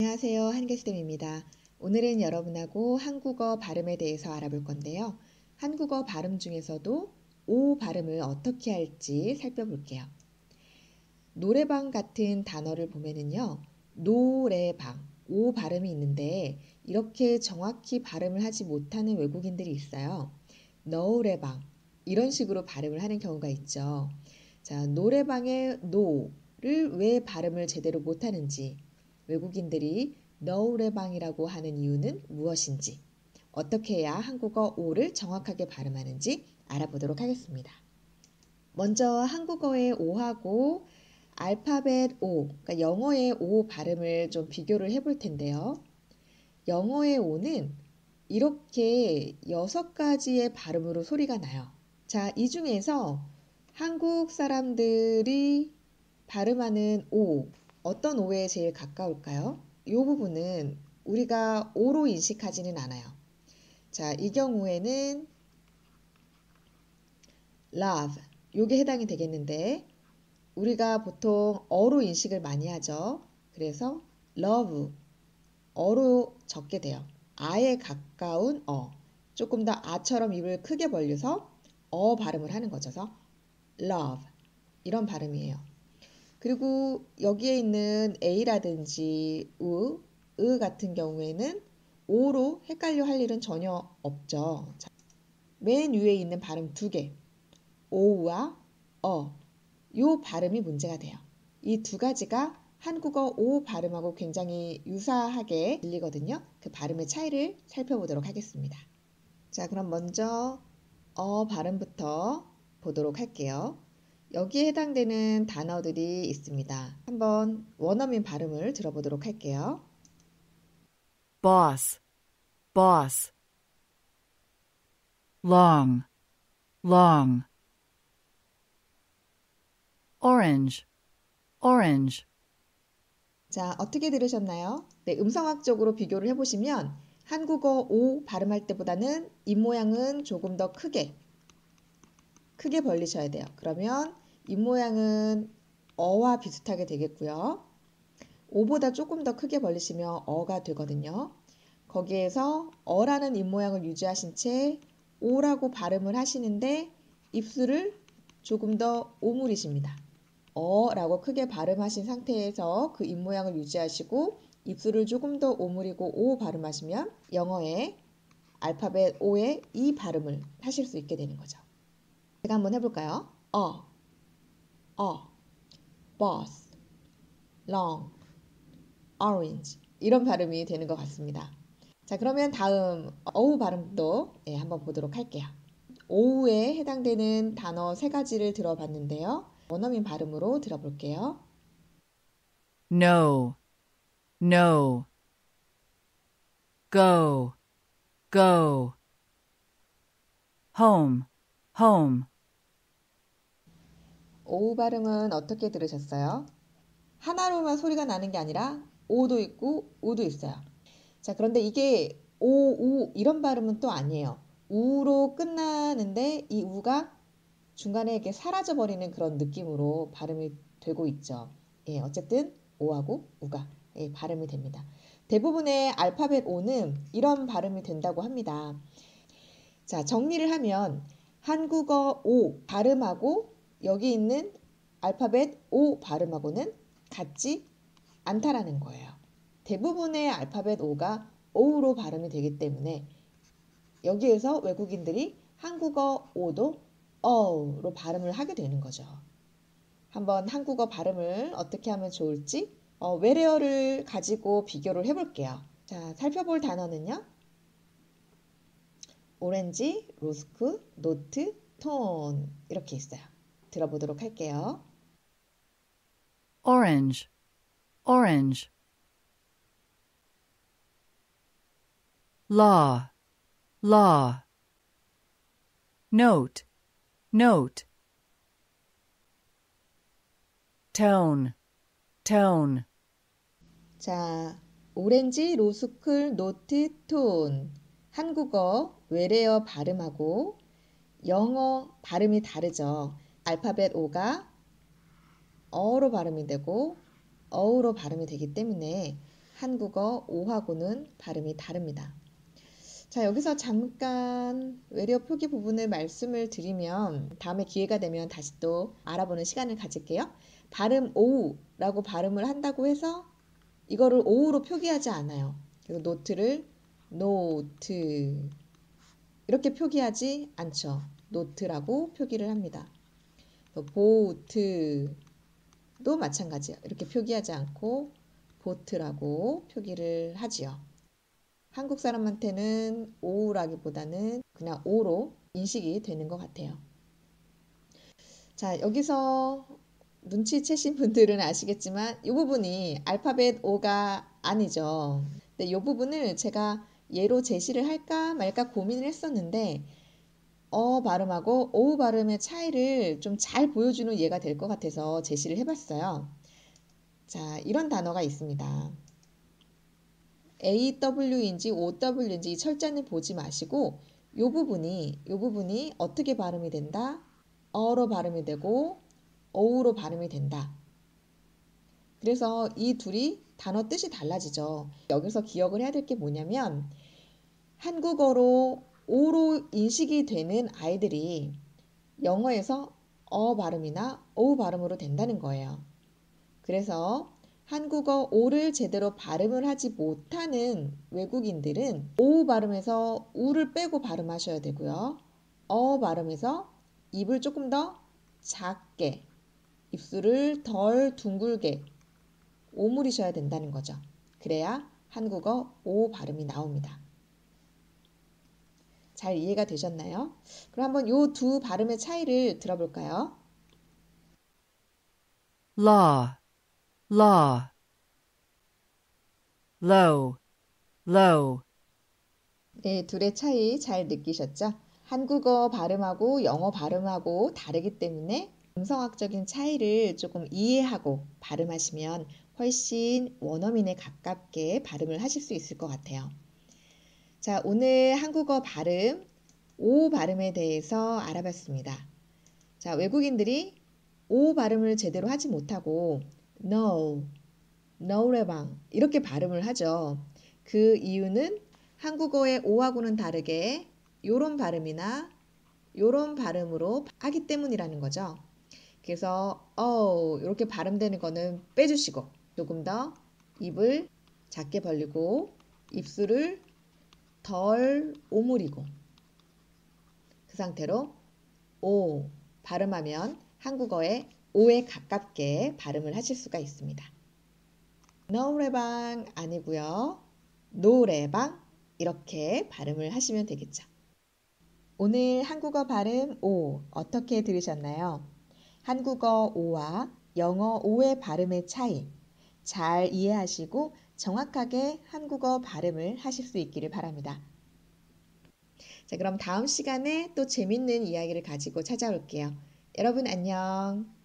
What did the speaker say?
안녕하세요. 한계쌤입니다. 오늘은 여러분하고 한국어 발음에 대해서 알아볼 건데요. 한국어 발음 중에서도 오 발음을 어떻게 할지 살펴볼게요. 노래방 같은 단어를 보면은요. 노래방, 오 발음이 있는데 이렇게 정확히 발음을 하지 못하는 외국인들이 있어요. 노래방, 이런 식으로 발음을 하는 경우가 있죠. 자, 노래방의 노를 왜 발음을 제대로 못하는지 외국인들이 노래방이라고 하는 이유는 무엇인지 어떻게 해야 한국어 오를 정확하게 발음하는지 알아보도록 하겠습니다. 먼저 한국어의 오하고 알파벳 오, 그러니까 영어의 오 발음을 좀 비교를 해볼 텐데요. 영어의 오는 이렇게 여섯 가지의 발음으로 소리가 나요. 자, 이 중에서 한국 사람들이 발음하는 오, 어떤 오에 제일 가까울까요? 이 부분은 우리가 오로 인식하지는 않아요. 자, 이 경우에는 love, 요게 해당이 되겠는데 우리가 보통 어로 인식을 많이 하죠. 그래서 love, 어로 적게 돼요. 아에 가까운 어. 조금 더 아처럼 입을 크게 벌려서 어 발음을 하는 거죠. love 이런 발음이에요. 그리고 여기에 있는 A라든지 우, 으 같은 경우에는 오로 헷갈려 할 일은 전혀 없죠. 자, 맨 위에 있는 발음 두 개, 오와 어, 요 발음이 문제가 돼요. 이 두 가지가 한국어 오 발음하고 굉장히 유사하게 들리거든요. 그 발음의 차이를 살펴보도록 하겠습니다. 자, 그럼 먼저 어 발음부터 보도록 할게요. 여기에 해당되는 단어들이 있습니다. 한번 원어민 발음을 들어보도록 할게요. boss, boss. long, long. orange, orange. 자, 어떻게 들으셨나요? 네, 음성학적으로 비교를 해보시면 한국어 오 발음할 때보다는 입모양은 조금 더 크게 크게 벌리셔야 돼요. 그러면 입모양은 어와 비슷하게 되겠고요. 오보다 조금 더 크게 벌리시면 어가 되거든요. 거기에서 어라는 입모양을 유지하신 채 오라고 발음을 하시는데 입술을 조금 더 오므리십니다. 어라고 크게 발음하신 상태에서 그 입모양을 유지하시고 입술을 조금 더 오므리고 오 발음하시면 영어의 알파벳 O의 이 발음을 하실 수 있게 되는 거죠. 제가 한번 해볼까요? 어, 어, boss, long, orange 이런 발음이 되는 것 같습니다. 자 그러면 다음 어우 발음도 네, 한번 보도록 할게요. 오우에 해당되는 단어 세 가지를 들어봤는데요. 원어민 발음으로 들어볼게요. no, no. go, go. home, home. 오우 발음은 어떻게 들으셨어요? 하나로만 소리가 나는 게 아니라 오도 있고 우도 있어요. 자, 그런데 이게 오, 우 이런 발음은 또 아니에요. 우로 끝나는데 이 우가 중간에 이렇게 사라져 버리는 그런 느낌으로 발음이 되고 있죠. 예, 어쨌든 오하고 우가 예, 발음이 됩니다. 대부분의 알파벳 오는 이런 발음이 된다고 합니다. 자, 정리를 하면 한국어 오 발음하고 여기 있는 알파벳 O 발음하고는 같지 않다라는 거예요. 대부분의 알파벳 O가 O로 발음이 되기 때문에 여기에서 외국인들이 한국어 O도 어로 발음을 하게 되는 거죠. 한번 한국어 발음을 어떻게 하면 좋을지 어, 외래어를 가지고 비교를 해볼게요. 자, 살펴볼 단어는요. 오렌지, 로스쿨, 노트, 톤 이렇게 있어요. 들어보도록 할게요. orange, orange. law, law. note, note. tone, tone. 자, 오렌지, 로스쿨, 노트, 톤. 한국어 외래어 발음하고 영어 발음이 다르죠. 알파벳 O가 어로 발음이 되고 어우로 발음이 되기 때문에 한국어 오하고는 발음이 다릅니다. 자, 여기서 잠깐 외래어 표기 부분을 말씀을 드리면 다음에 기회가 되면 다시 또 알아보는 시간을 가질게요. 발음 오우라고 발음을 한다고 해서 이거를 오우로 표기하지 않아요. 그래서 노트를 노우트 이렇게 표기하지 않죠. 노트라고 표기를 합니다. 보트도 마찬가지예요. 이렇게 표기하지 않고 보트라고 표기를 하지요. 한국 사람한테는 오우라기보다는 그냥 오로 인식이 되는 것 같아요. 자, 여기서 눈치채신 분들은 아시겠지만 이 부분이 알파벳 O가 아니죠. 근데 이 부분을 제가 예로 제시를 할까 말까 고민을 했었는데 어 발음하고 오 발음의 차이를 좀 잘 보여주는 예가 될 것 같아서 제시를 해봤어요. 자, 이런 단어가 있습니다. AW인지 OW인지 이 철자는 보지 마시고 이 부분이 이 부분이 어떻게 발음이 된다? 어로 발음이 되고 어우로 발음이 된다. 그래서 이 둘이 단어 뜻이 달라지죠. 여기서 기억을 해야 될 게 뭐냐면 한국어로 오로 인식이 되는 아이들이 영어에서 어 발음이나 어우 발음으로 된다는 거예요. 그래서 한국어 오를 제대로 발음을 하지 못하는 외국인들은 오 발음에서 우를 빼고 발음하셔야 되고요. 어 발음에서 입을 조금 더 작게, 입술을 덜 둥글게 오므리셔야 된다는 거죠. 그래야 한국어 오 발음이 나옵니다. 잘 이해가 되셨나요? 그럼 한번 이두 발음의 차이를 들어볼까요? law, law, low, low, 네, 둘의 차이 잘 느끼셨죠? 한국어 발음하고 영어 발음하고 다르기 때문에 음성학적인 차이를 조금 이해하고 발음하시면 훨씬 원어민에 가깝게 발음을 하실 수 있을 것 같아요. 자, 오늘 한국어 발음, 오 발음에 대해서 알아봤습니다. 자, 외국인들이 오 발음을 제대로 하지 못하고 no, no래방 이렇게 발음을 하죠. 그 이유는 한국어의 오하고는 다르게 요런 발음이나 요런 발음으로 하기 때문이라는 거죠. 그래서 어 이렇게 발음되는 거는 빼주시고 조금 더 입을 작게 벌리고 입술을 덜 오므리고 그 상태로 오 발음하면 한국어의 오에 가깝게 발음을 하실 수가 있습니다. 노래방 아니고요. 노래방 이렇게 발음을 하시면 되겠죠. 오늘 한국어 발음 오 어떻게 들으셨나요? 한국어 오와 영어 오의 발음의 차이 잘 이해하시고 정확하게 한국어 발음을 하실 수 있기를 바랍니다. 자, 그럼 다음 시간에 또 재밌는 이야기를 가지고 찾아올게요. 여러분 안녕.